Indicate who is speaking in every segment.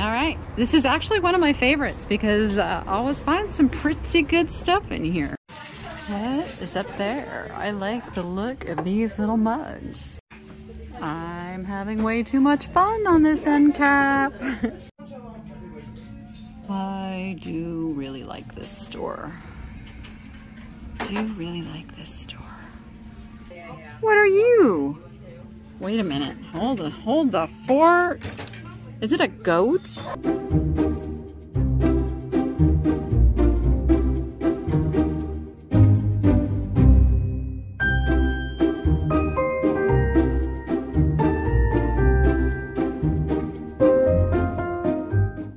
Speaker 1: All right, this is actually one of my favorites because uh, I always find some pretty good stuff in here. What is up there? I like the look of these little mugs. I'm having way too much fun on this end cap. I do really like this store. Do you really like this store. What are you? Wait a minute. Hold the hold the fort. Is it a goat?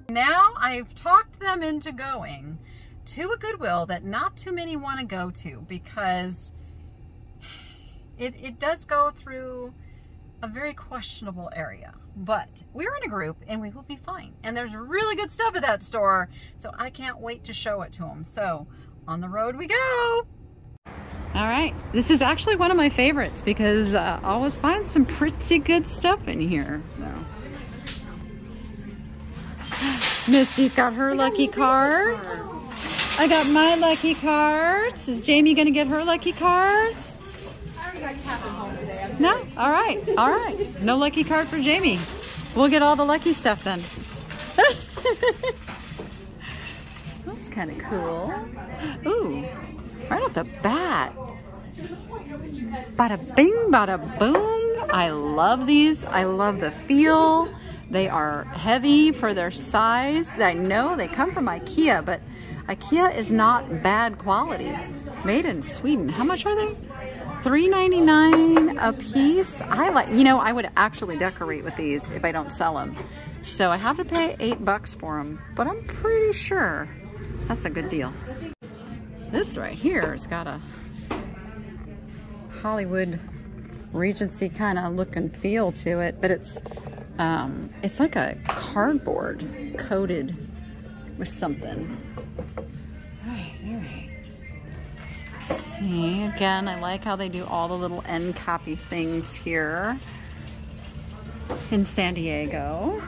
Speaker 1: Now I've talked them into going to a Goodwill that not too many want to go to because it, it does go through a very questionable area. But we're in a group and we will be fine. And there's really good stuff at that store. So I can't wait to show it to them. So on the road we go. All right, this is actually one of my favorites because uh, I always find some pretty good stuff in here. So. Misty's got her lucky card. I got my lucky cards. Is Jamie gonna get her lucky cards? No? All right. All right. No lucky card for Jamie. We'll get all the lucky stuff then. That's kind of cool. Ooh, right off the bat. Bada bing, bada boom. I love these. I love the feel. They are heavy for their size. I know they come from Ikea, but Ikea is not bad quality. Made in Sweden. How much are they? $3.99 a piece. I like, you know, I would actually decorate with these if I don't sell them. So I have to pay eight bucks for them, but I'm pretty sure that's a good deal. This right here has got a Hollywood Regency kind of look and feel to it, but it's um, it's like a cardboard coated with something. Again, I like how they do all the little end copy things here in San Diego.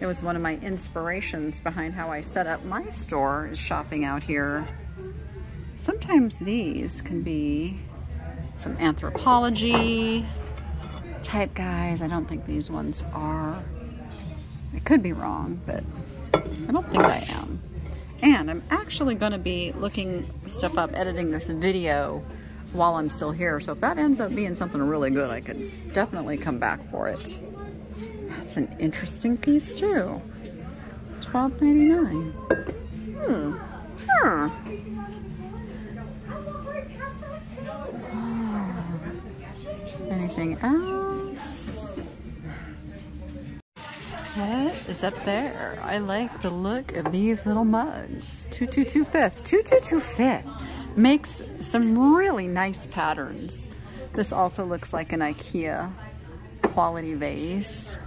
Speaker 1: It was one of my inspirations behind how I set up my store is shopping out here. Sometimes these can be some Anthropologie type guys. I don't think these ones are. I could be wrong, but I don't think I am. And I'm actually going to be looking stuff up, editing this video while I'm still here. So if that ends up being something really good, I could definitely come back for it. That's an interesting piece too. $12.99. Hmm. Huh. Anything else? What is up there? I like the look of these little mugs. 222 Fifth. 2225th makes some really nice patterns. This also looks like an Ikea quality vase.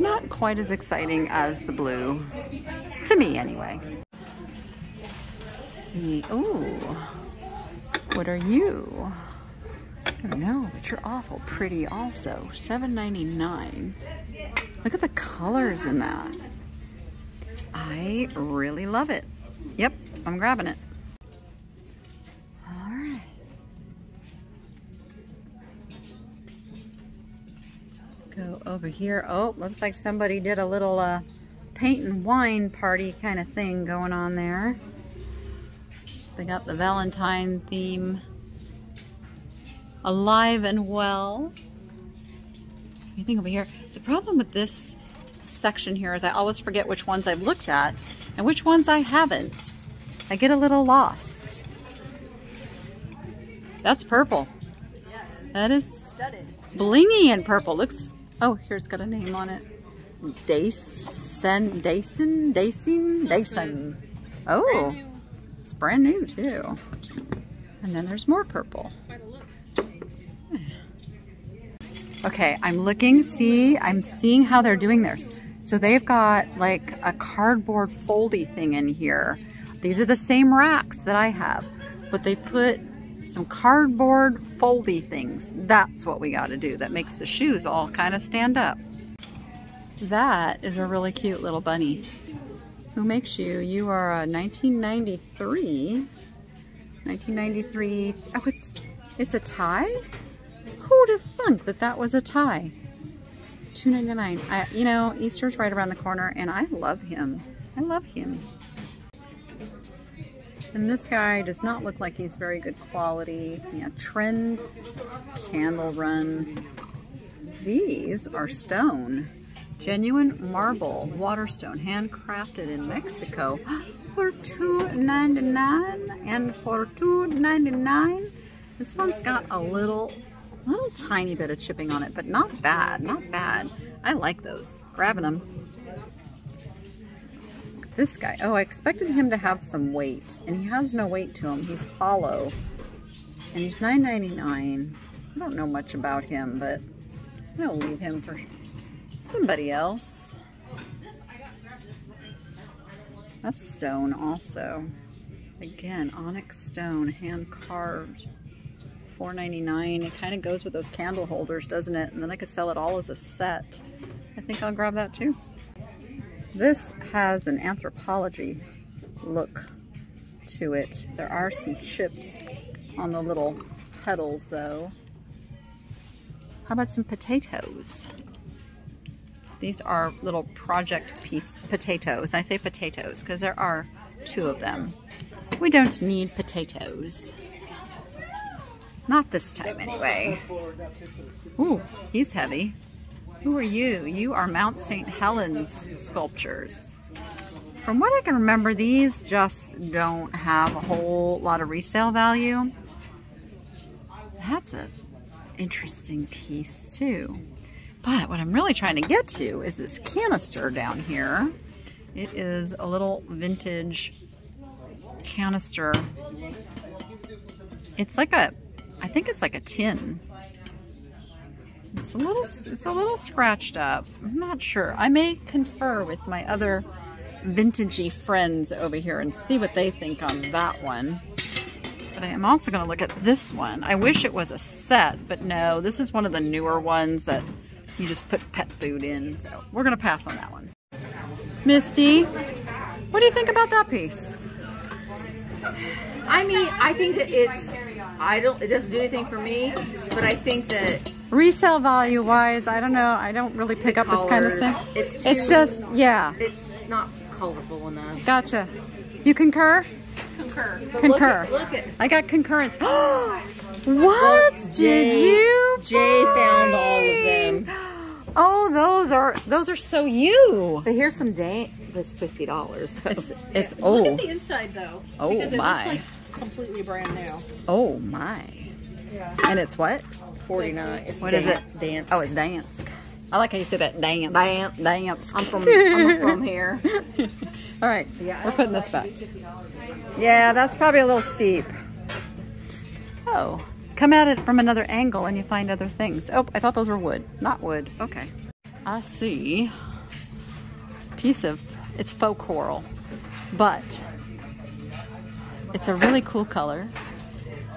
Speaker 1: Not quite as exciting as the blue. To me, anyway. Let's see. Ooh. What are you? I don't know, but you're awful pretty also. $7.99. Look at the colors in that. I really love it. Yep, I'm grabbing it. All right. Let's go over here. Oh, looks like somebody did a little uh, paint and wine party kind of thing going on there. They got the Valentine theme alive and well. Anything over here? The problem with this section here is I always forget which ones I've looked at and which ones I haven't. I get a little lost. That's purple. That is blingy and purple. Looks, oh, here's got a name on it. Dason, Dason, Dason, Dason. Oh, it's brand new too. And then there's more purple. Okay, I'm looking, see, I'm seeing how they're doing theirs. So they've got like a cardboard foldy thing in here. These are the same racks that I have, but they put some cardboard foldy things. That's what we gotta do. That makes the shoes all kind of stand up. That is a really cute little bunny. Who makes you? You are a 1993. 1993. Oh, it's it's a tie? Who would have thunk that that was a tie? 2.99. I, you know, Easter's right around the corner, and I love him. I love him. And this guy does not look like he's very good quality. Yeah, Trend Candle Run. These are stone. Genuine marble waterstone, handcrafted in Mexico for $2.99. And for $2.99, this one's got a little, little tiny bit of chipping on it, but not bad, not bad. I like those. Grabbing them this guy. Oh, I expected him to have some weight, and he has no weight to him. He's hollow, and he's $9.99. I don't know much about him, but I'll leave him for somebody else. That's stone also. Again, onyx stone, hand carved. $4.99. It kind of goes with those candle holders, doesn't it? And then I could sell it all as a set. I think I'll grab that too. This has an Anthropologie look to it. There are some chips on the little petals though. How about some potatoes? These are little project piece potatoes. I say potatoes because there are two of them. We don't need potatoes. Not this time anyway. Ooh, he's heavy. Who are you? You are Mount St. Helens sculptures. From what I can remember, these just don't have a whole lot of resale value. That's an interesting piece too. But what I'm really trying to get to is this canister down here. It is a little vintage canister. It's like a, I think it's like a tin it's a little, it's a little scratched up. I'm not sure. I may confer with my other vintagey friends over here and see what they think on that one. But I am also going to look at this one. I wish it was a set, but no, this is one of the newer ones that you just put pet food in. So we're going to pass on that one. Misty, what do you think about that piece?
Speaker 2: I mean, I think that it's, I don't, it doesn't do anything for me, but I think that
Speaker 1: resale value wise, I don't know. I don't really pick up colors, this kind of stuff. It's, too, it's just, yeah.
Speaker 2: It's not colorful enough.
Speaker 1: Gotcha. You concur?
Speaker 2: Concur.
Speaker 1: But concur.
Speaker 2: Look at, look at.
Speaker 1: I got concurrence. what
Speaker 2: Jay,
Speaker 1: did you
Speaker 2: Jay found all of them.
Speaker 1: Oh, those are those are so you.
Speaker 2: But here's some day. It's fifty dollars.
Speaker 1: It's it's yeah. oh. Look
Speaker 2: at the inside though.
Speaker 1: Oh my.
Speaker 2: Completely brand new.
Speaker 1: Oh my.
Speaker 2: Yeah.
Speaker 1: And it's what?
Speaker 2: 49.
Speaker 1: It's what is it?
Speaker 2: Dance.
Speaker 1: Oh, it's dance. I like how you say that. Dance.
Speaker 2: Dance.
Speaker 1: Dance.
Speaker 2: I'm from, I'm from here.
Speaker 1: All right. Yeah, we're putting this back. Yeah, that's probably a little steep. Oh, come at it from another angle and you find other things. Oh, I thought those were wood. Not wood. Okay. I see. Piece of, it's faux coral, but it's a really cool color.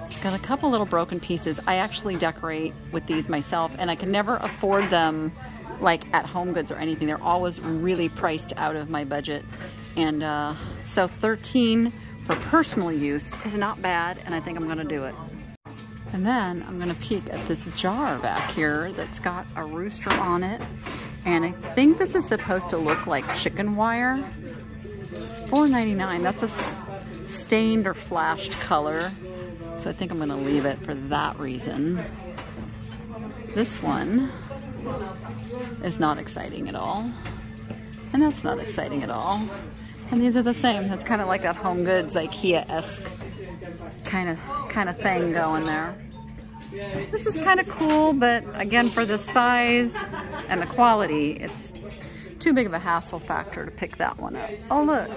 Speaker 1: It's got a couple little broken pieces. I actually decorate with these myself and I can never afford them like at Home Goods or anything. They're always really priced out of my budget. And uh, so 13 for personal use is not bad and I think I'm gonna do it. And then I'm gonna peek at this jar back here that's got a rooster on it. And I think this is supposed to look like chicken wire. It's $4.99. That's a stained or flashed color. So I think I'm gonna leave it for that reason. This one is not exciting at all. And that's not exciting at all. And these are the same. That's kind of like that Home Goods IKEA-esque kind of kind of thing going there. This is kind of cool, but again, for the size and the quality, it's too big of a hassle factor to pick that one up. Oh, look.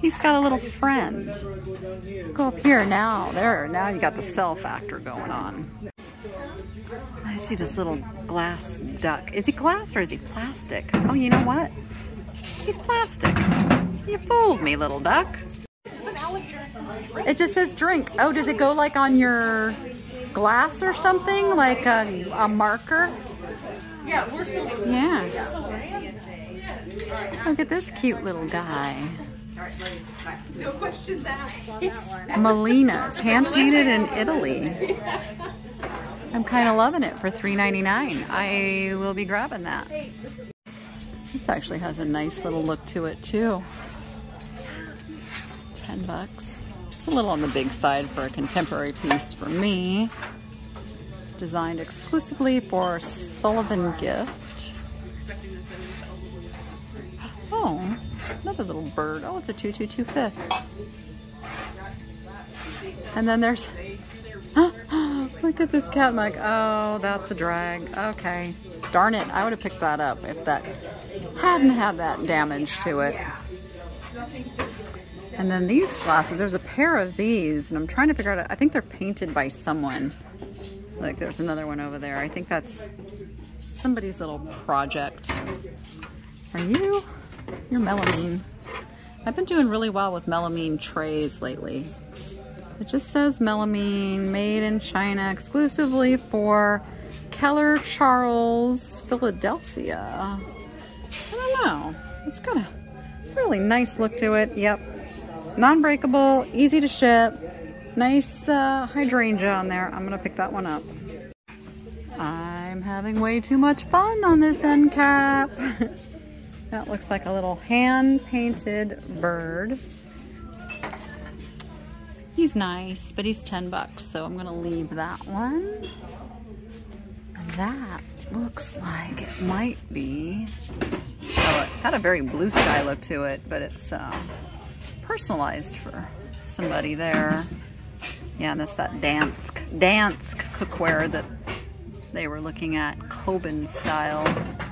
Speaker 1: He's got a little friend. Go up here now. There, now you got the sell factor going on. I see this little glass duck. Is he glass or is he plastic? Oh, you know what? He's plastic. You fooled me, little duck. It just says drink. Oh, does it go like on your glass or something? Like a, a marker?
Speaker 2: Yeah, we're still.
Speaker 1: Yeah. Look at this cute little guy.
Speaker 3: No questions asked.
Speaker 1: Molina's, hand painted in Italy. I'm kind of loving it for $3.99. I will be grabbing that. This actually has a nice little look to it too. 10 bucks. It's a little on the big side for a contemporary piece for me. Designed exclusively for Sullivan Gift. Oh, another little bird. Oh, it's a 2225. And then there's, look at this cat mug. Oh, that's a drag. Okay. Darn it, I would have picked that up if that hadn't had that damage to it. And then these glasses, there's a pair of these, and I'm trying to figure out, I think they're painted by someone. Like there's another one over there. I think that's somebody's little project. Are you? You're melamine. I've been doing really well with melamine trays lately. It just says melamine, made in China, exclusively for Keller Charles, Philadelphia. I don't know. It's got a really nice look to it. Yep. Non-breakable, easy to ship. Nice uh, hydrangea on there. I'm going to pick that one up. I'm having way too much fun on this end cap. that looks like a little hand-painted bird. He's nice, but he's 10 bucks, so I'm gonna leave that one. That looks like it might be, oh, it had a very blue sky look to it, but it's uh, personalized for somebody there. Yeah, that's that Dansk, Dansk cookware that they were looking at, Kobenstyle.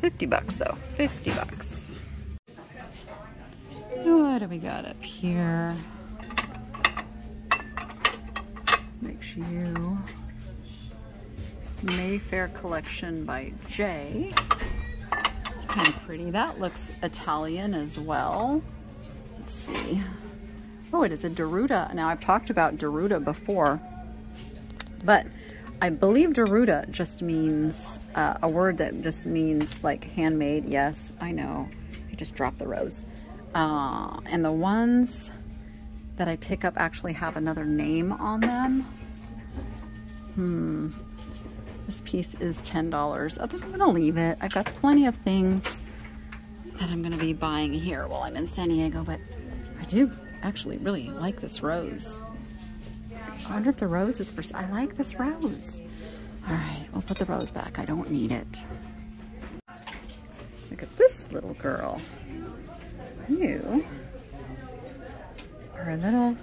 Speaker 1: 50 bucks though, 50 bucks. What do we got up here? Makes you Mayfair collection by Jay. Kind of pretty. That looks Italian as well. Let's see. Oh, it is a Deruta. Now, I've talked about Deruta before, but I believe Deruta just means uh, a word that just means like handmade. Yes, I know. I just dropped the rose. Uh, and the ones that I pick up actually have another name on them. Hmm. This piece is $10. I think I'm going to leave it. I've got plenty of things that I'm going to be buying here while I'm in San Diego, but I do actually really like this rose. I wonder if the rose is for, I like this rose. All right, we'll put the rose back. I don't need it. Look at this little girl. You are a little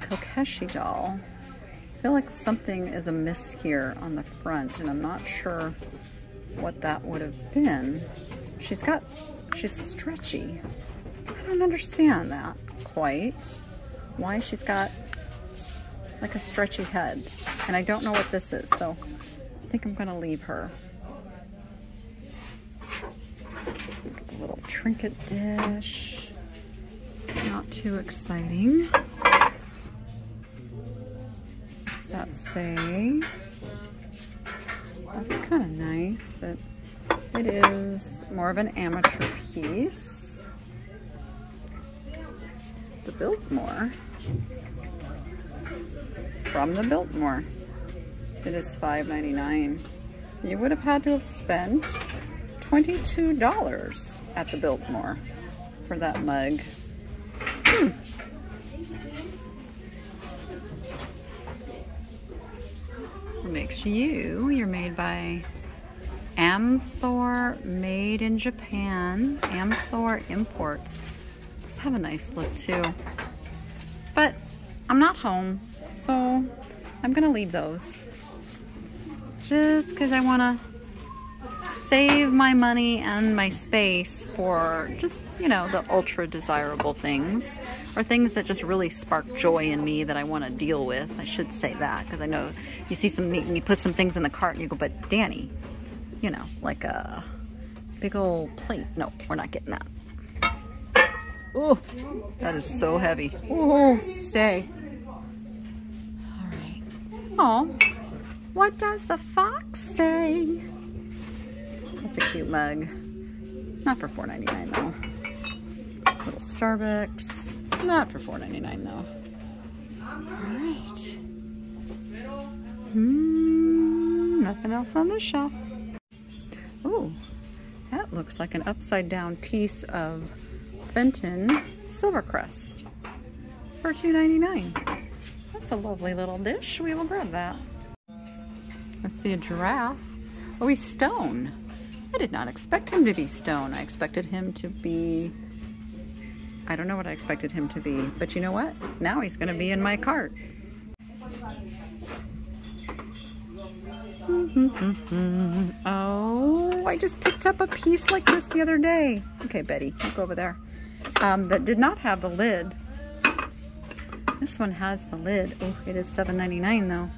Speaker 1: Kokeshi doll. I feel like something is amiss here on the front and I'm not sure what that would have been. She's got, she's stretchy. I don't understand that quite. Why she's got like a stretchy head. And I don't know what this is, so I think I'm gonna leave her. Little trinket dish. Not too exciting. What's that say? That's kind of nice, but it is more of an amateur piece. The Biltmore from the Biltmore. It is $5.99. You would have had to have spent $22 at the Biltmore for that mug. Hmm. Makes you, you're made by Amthor, made in Japan. Amthor Imports. Let's have a nice look too. But I'm not home, so I'm gonna leave those. Just because I wanna save my money and my space for just, you know, the ultra desirable things or things that just really spark joy in me that I want to deal with. I should say that because I know you see some meat and you put some things in the cart and you go, but Danny, you know, like a big old plate. No, we're not getting that. Oh, that is so heavy. Oh, stay. Oh, what does the fox say? That's a cute mug. Not for $4.99 though. Little Starbucks. Not for $4.99 though. All right. Hmm, nothing else on this shelf. Oh, that looks like an upside down piece of Fenton Silvercrest for $2.99. That's a lovely little dish. We will grab that. I see a giraffe. Oh, he's stone. I did not expect him to be stone. I expected him to be, I don't know what I expected him to be, but you know what? Now he's gonna be in my cart. oh, I just picked up a piece like this the other day. Okay, Betty, go over there. Um, that did not have the lid. This one has the lid. Oh, it is $7.99 though.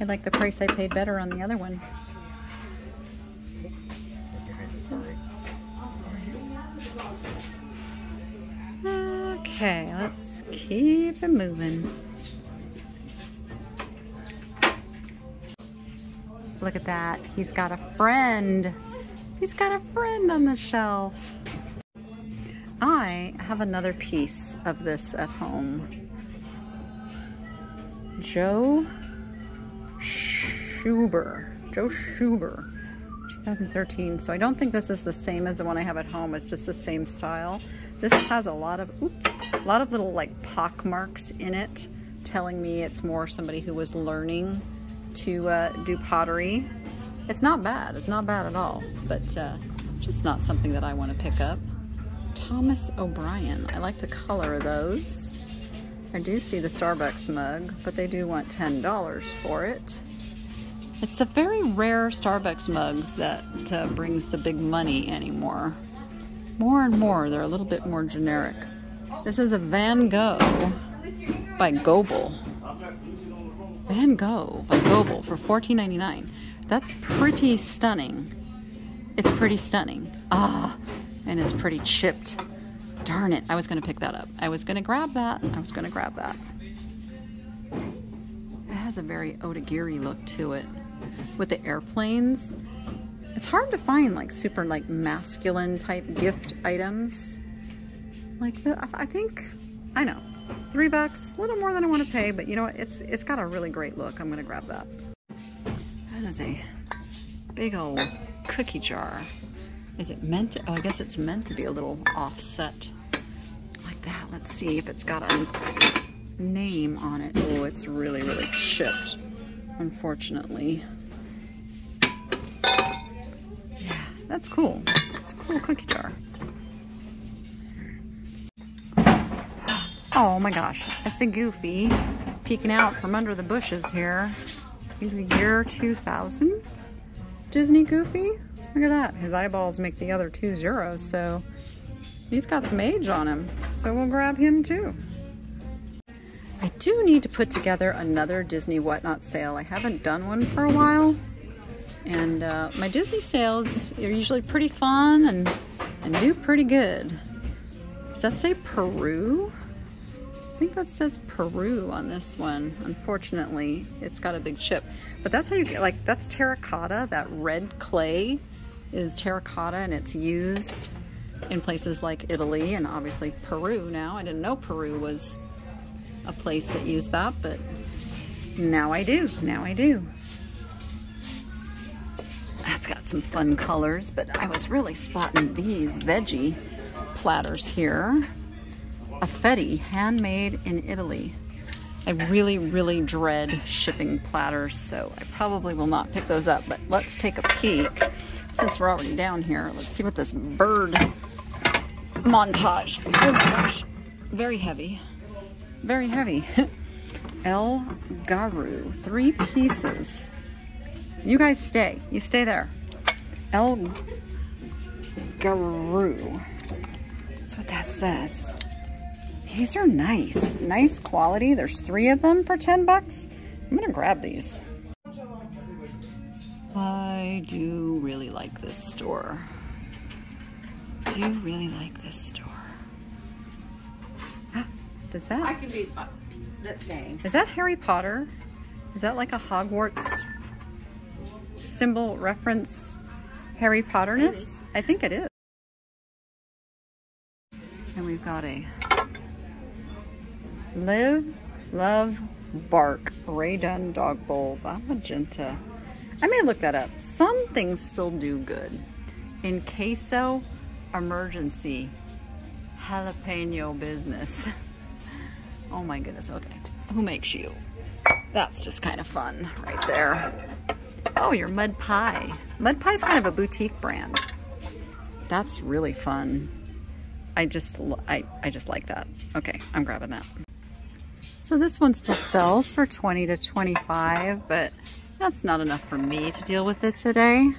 Speaker 1: I like the price I paid better on the other one. Okay, let's keep it moving. Look at that. He's got a friend. He's got a friend on the shelf. I have another piece of this at home. Joe Schuber. Joe Schuber. 2013. So I don't think this is the same as the one I have at home. It's just the same style. This has a lot of, oops, a lot of little like pock marks in it, telling me it's more somebody who was learning to uh, do pottery. It's not bad. It's not bad at all, but uh, just not something that I want to pick up. Thomas O'Brien. I like the color of those. I do see the Starbucks mug, but they do want $10 for it. It's a very rare Starbucks mugs that uh, brings the big money anymore. More and more, they're a little bit more generic. This is a Van Gogh by Goebel. Van Gogh by Goebel for $14.99. That's pretty stunning. It's pretty stunning. Ah, and it's pretty chipped. Darn it, I was gonna pick that up. I was gonna grab that. I was gonna grab that. It has a very Otagiri look to it. With the airplanes, it's hard to find like super like masculine type gift items. Like the, I think, I know, three bucks, a little more than I want to pay, but you know what? It's it's got a really great look. I'm gonna grab that. That is a big old cookie jar. Is it meant to, oh, I guess it's meant to be a little offset like that. Let's see if it's got a name on it. Oh, it's really, really chipped, unfortunately. Yeah, that's cool. It's a cool cookie jar. Oh my gosh, I see Goofy peeking out from under the bushes here. He's a year 2000 Disney Goofy. Look at that. His eyeballs make the other two zeros, so he's got some age on him. So we'll grab him too. I do need to put together another Disney Whatnot sale. I haven't done one for a while. And uh, my Disney sales are usually pretty fun and, and do pretty good. Does that say Peru? I think that says Peru on this one. Unfortunately, it's got a big chip. But that's how you get, like, that's terracotta. That red clay is terracotta and it's used in places like Italy and obviously Peru now. I didn't know Peru was a place that used that, but now I do. Now I do. That's got some fun colors, but I was really spotting these veggie platters here. A fetty, handmade in Italy. I really, really dread shipping platters, so I probably will not pick those up, but let's take a peek. Since we're already down here, let's see what this bird montage. Oh gosh, very heavy, very heavy. El Garu, three pieces. You guys stay. You stay there. El Garu. That's what that says. These are nice. Nice quality. There's three of them for 10 bucks. I'm gonna grab these. I do really like this store. Do you really like this store. Does that?
Speaker 2: I can be, uh.
Speaker 1: Is that Harry Potter? Is that like a Hogwarts symbol reference Harry Potterness? I think it is. And we've got a Live, Love, Bark Rae Dunn Dog Bowl by Magenta. I may look that up. Some things still do good. In queso, emergency, jalapeno business. Oh my goodness, okay. Who makes you? That's just kind of fun right there. Oh, your Mud Pie. Mud Pie is kind of a boutique brand. That's really fun. I just, I, I just like that. Okay, I'm grabbing that. So this one still sells for 20 to 25, but that's not enough for me to deal with it today.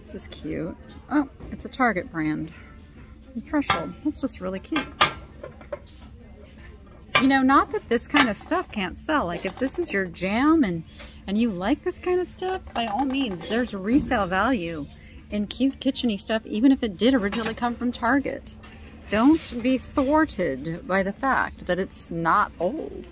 Speaker 1: This is cute. Oh, it's a Target brand. Threshold. That's just really cute. You know, not that this kind of stuff can't sell. Like if this is your jam and, and you like this kind of stuff, by all means, there's resale value in cute kitcheny stuff, even if it did originally come from Target. Don't be thwarted by the fact that it's not old.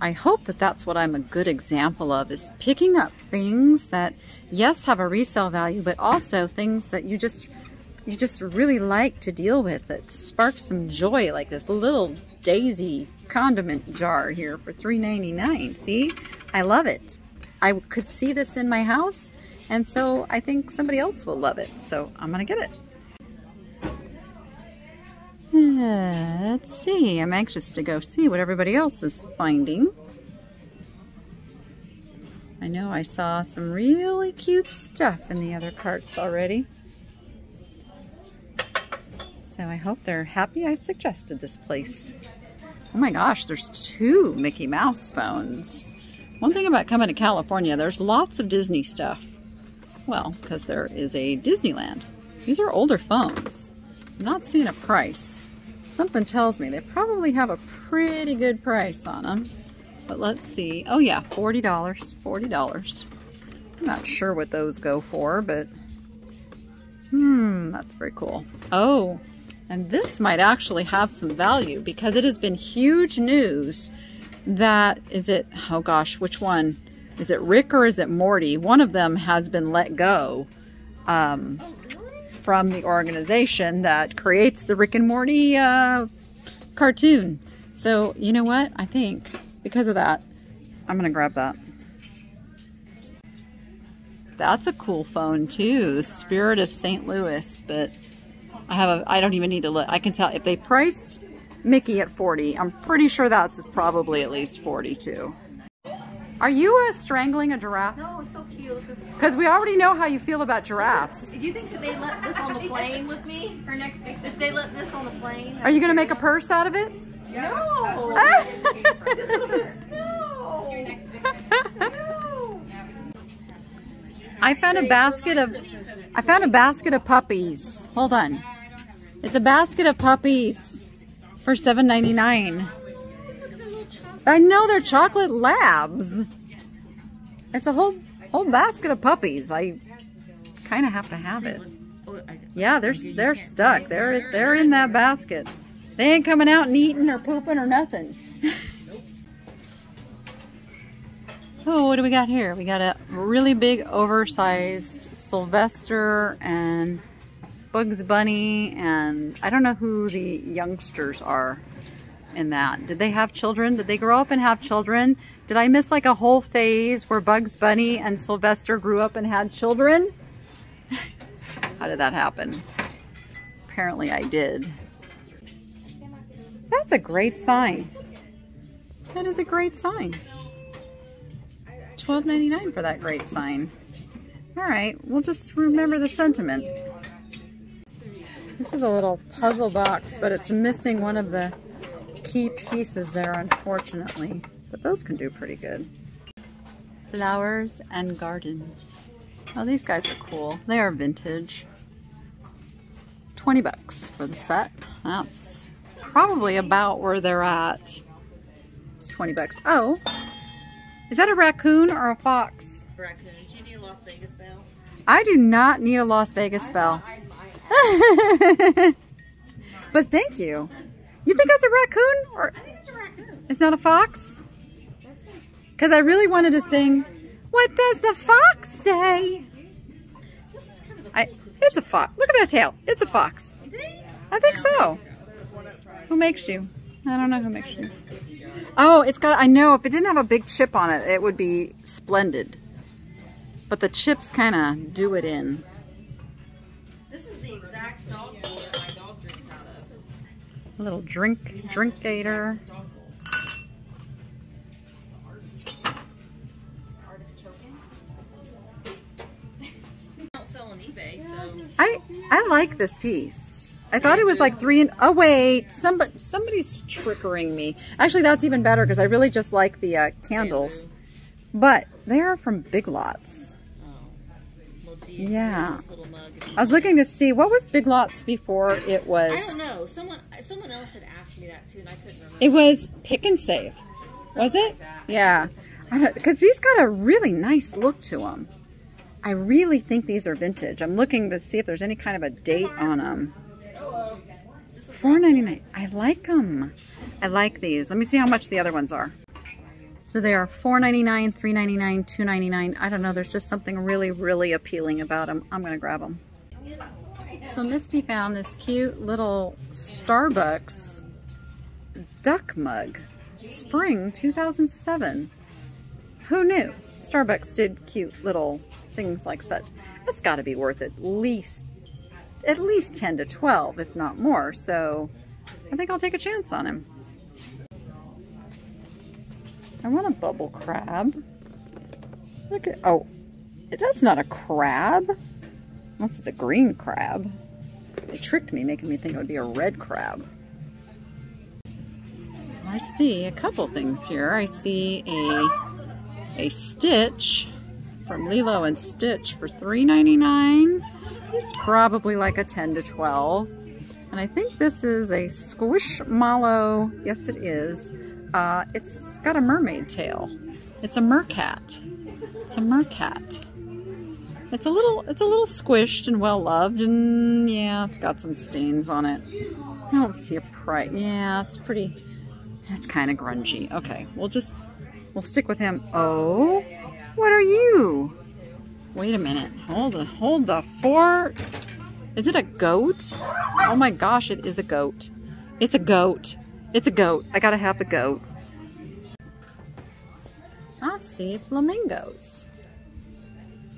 Speaker 1: I hope that that's what I'm a good example of is picking up things that yes have a resale value but also things that you just you just really like to deal with that spark some joy like this little daisy condiment jar here for $3.99 see? I love it. I could see this in my house and so I think somebody else will love it. So I'm gonna get it Let's see. I'm anxious to go see what everybody else is finding. I know I saw some really cute stuff in the other carts already. So I hope they're happy I suggested this place. Oh my gosh, there's two Mickey Mouse phones. One thing about coming to California, there's lots of Disney stuff. Well, because there is a Disneyland. These are older phones. I'm not seeing a price. Something tells me they probably have a pretty good price on them. But let's see. Oh yeah, $40. $40. I'm not sure what those go for, but hmm, that's very cool. Oh, and this might actually have some value because it has been huge news that, is it, oh gosh, which one? Is it Rick or is it Morty? One of them has been let go. Um, from the organization that creates the Rick and Morty uh, cartoon. So, you know what? I think because of that, I'm to grab that. That's a cool phone too, the Spirit of St. Louis, but I have a, I don't even need to look. I can tell if they priced Mickey at 40, I'm pretty sure that's probably at least 42. Are you uh, strangling a giraffe?
Speaker 2: No, it's so cute.
Speaker 1: Because we already know how you feel about giraffes.
Speaker 2: Do you think that they let this on the plane with me? for next victim. If they let this on the plane?
Speaker 1: Are you going to make a purse out of it?
Speaker 2: Yeah, no. That's, that's this is no. your next no.
Speaker 1: I found a basket of I found a basket of puppies. Hold on. It's a basket of puppies for $7.99. I know they're chocolate labs. It's a whole whole basket of puppies. I kind of have to have it. Yeah, they're they're stuck. They're they're in that basket. They ain't coming out and eating or pooping or nothing. oh, what do we got here? We got a really big oversized Sylvester and Bugs Bunny and I don't know who the youngsters are in that? Did they have children? Did they grow up and have children? Did I miss like a whole phase where Bugs Bunny and Sylvester grew up and had children? How did that happen? Apparently I did. That's a great sign. That is a great sign. $12.99 for that great sign. All right, we'll just remember the sentiment. This is a little puzzle box, but it's missing one of the key pieces there, unfortunately. But those can do pretty good. Flowers and garden. Oh, these guys are cool. They are vintage. 20 bucks for the set. That's probably about where they're at. It's 20 bucks. Oh, is that a raccoon or a fox?
Speaker 2: Raccoon. Do you need a Las Vegas bell?
Speaker 1: I do not need a Las Vegas bell. but thank you. You think that's a raccoon? Or
Speaker 2: I think it's a raccoon.
Speaker 1: It's not a fox? Because I really wanted to sing, What does the fox say?
Speaker 2: This is kind of a
Speaker 1: I, fox. Look at that tail. It's a fox. I think so. Who makes you? I don't know who makes you. Oh, it's got, I know, if it didn't have a big chip on it, it would be splendid. But the chips kind of do it in.
Speaker 2: This is the exact dog bowl that my dog drinks out of.
Speaker 1: A little drink, drink gator. I, I like this piece. I thought it was like three and, oh wait, somebody, somebody's trickering me. Actually, that's even better because I really just like the uh, candles. But they are from Big Lots. Yeah. I was looking to see, what was Big Lots before it was?
Speaker 2: I don't know. Someone someone else had asked me that too, and I couldn't remember.
Speaker 1: It was Pick and Save. Was it?
Speaker 2: like.
Speaker 1: Yeah. Because these got a really nice look to them. I really think these are vintage. I'm looking to see if there's any kind of a date on them. Four ninety nine. I like them. I like these. Let me see how much the other ones are. So they are four ninety nine, three ninety nine, two ninety nine. I don't know. There's just something really, really appealing about them. I'm gonna grab them. So Misty found this cute little Starbucks duck mug, spring 2007. Who knew? Starbucks did cute little things like such. That's got to be worth at least at least 10 to 12, if not more. So I think I'll take a chance on him. I want a bubble crab. Look at oh, that's not a crab. Unless it's a green crab. It tricked me, making me think it would be a red crab. I see a couple things here. I see a a Stitch from Lilo and Stitch for $3.99. It's probably like a 10 to 12. And I think this is a Squishmallow. Yes, it is. Uh, it's got a mermaid tail. It's a mercat. It's a mercat. It's a little, it's a little squished and well loved, and yeah, it's got some stains on it. I don't see a price. Yeah, it's pretty. It's kind of grungy. Okay, we'll just we'll stick with him. Oh, what are you? Wait a minute. Hold the hold the fort. Is it a goat? Oh my gosh, it is a goat. It's a goat. It's a goat. I gotta have the goat. I see flamingos.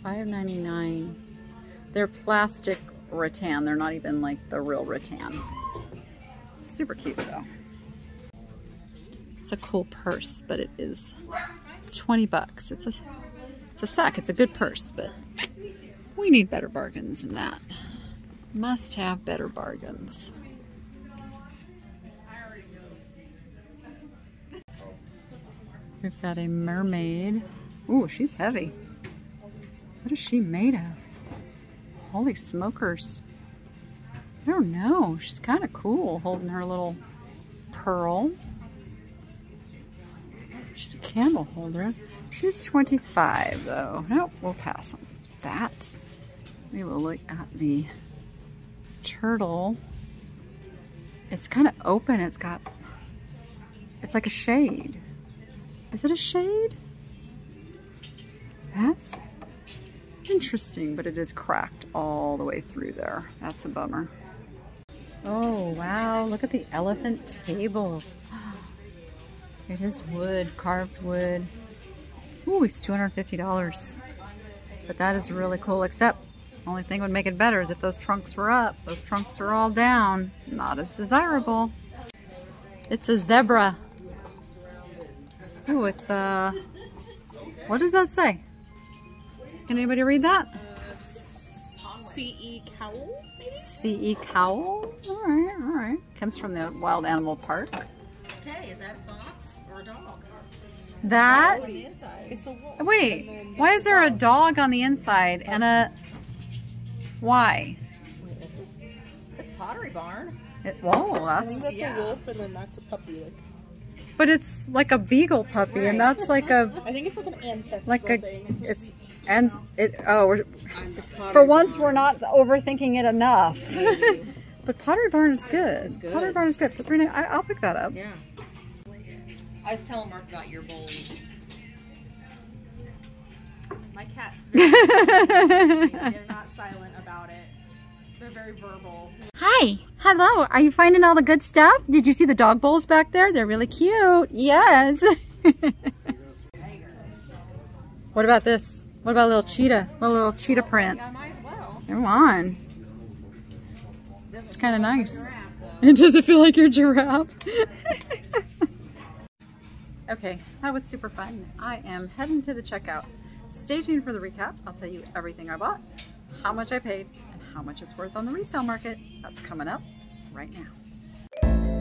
Speaker 1: $5.99. They're plastic rattan. They're not even like the real rattan. Super cute though. It's a cool purse, but it is 20 bucks. It's a it's a sack. It's a good purse, but we need better bargains than that. Must have better bargains. We've got a mermaid. Ooh, she's heavy. What is she made of? Holy smokers. I don't know. She's kind of cool holding her little pearl. She's a candle holder. She's 25 though. Nope, we'll pass on that. We will look at the turtle. It's kind of open. It's got, it's like a shade. Is it a shade? That's interesting, but it is cracked all the way through there. That's a bummer. Oh, wow. Look at the elephant table. It is wood, carved wood. Ooh, it's $250. But that is really cool, except only thing would make it better is if those trunks were up. Those trunks are all down. Not as desirable. It's a zebra. Ooh, it's a... What does that say? Can anybody read that?
Speaker 3: C.E. Cowl?
Speaker 1: C.E. Cowl? All right, all right. Comes from the Wild Animal Park.
Speaker 2: Okay, is that a fox or a dog?
Speaker 1: That?
Speaker 3: It's a wolf.
Speaker 1: Wait, why is there a dog on the inside and a... Why?
Speaker 3: It's Pottery Barn.
Speaker 1: It, whoa,
Speaker 4: I think
Speaker 1: that's...
Speaker 4: that's
Speaker 3: Yeah.
Speaker 4: a wolf, and then that's a puppy. Like,
Speaker 1: But it's like a beagle puppy, and that's like a...
Speaker 4: I think it's like an ancestral
Speaker 1: Like a...
Speaker 4: thing.
Speaker 1: It's... And it... Oh, we're, for once we're not overthinking it enough. but Pottery Barn is good.
Speaker 2: good.
Speaker 1: Pottery Barn is good. For three, I, I'll pick that up.
Speaker 2: Yeah. I was telling Mark about your bowl.
Speaker 3: My cat's very They're not silent about it. They're very verbal.
Speaker 1: Hi. Hello. Are you finding all the good stuff? Did you see the dog bowls back there? They're really cute. Yes. what about this? What about a little cheetah? A little cheetah print.
Speaker 3: I might as well.
Speaker 1: Come on. It's kind of nice. It doesn't feel like your giraffe. okay, that was super fun. I am heading to the checkout. Stay tuned for the recap. I'll tell you everything I bought, how much I paid, and how much it's worth on the resale market. That's coming up right now.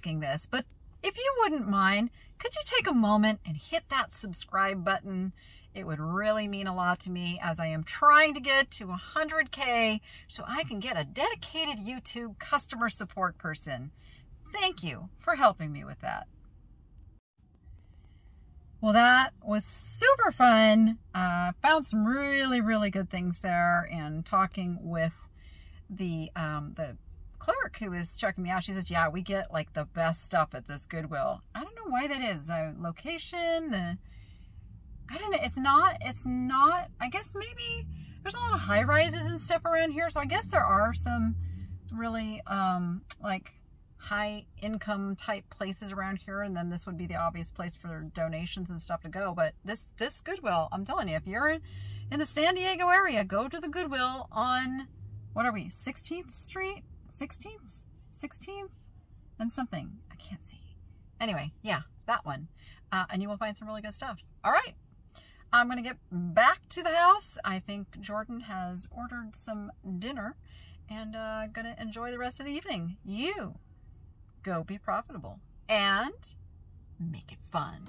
Speaker 1: Asking this, but if you wouldn't mind, could you take a moment and hit that subscribe button? It would really mean a lot to me as I am trying to get to 100K so I can get a dedicated YouTube customer support person. Thank you for helping me with that. Well, that was super fun. Uh, found some really, really good things there and talking with the, um, the clerk who was checking me out, she says, yeah, we get like the best stuff at this Goodwill. I don't know why that is. The location, the, I don't know. It's not, it's not, I guess maybe there's a lot of high rises and stuff around here. So I guess there are some really, um, like high income type places around here. And then this would be the obvious place for donations and stuff to go. But this, this Goodwill, I'm telling you, if you're in, in the San Diego area, go to the Goodwill on, what are we, 16th Street? 16th 16th and something. I can't see. Anyway yeah that one. Uh, and you will find some really good stuff. All right. I'm gonna get back to the house. I think jordan has ordered some dinner and uh, gonna enjoy the rest of the evening. You go be profitable and make it fun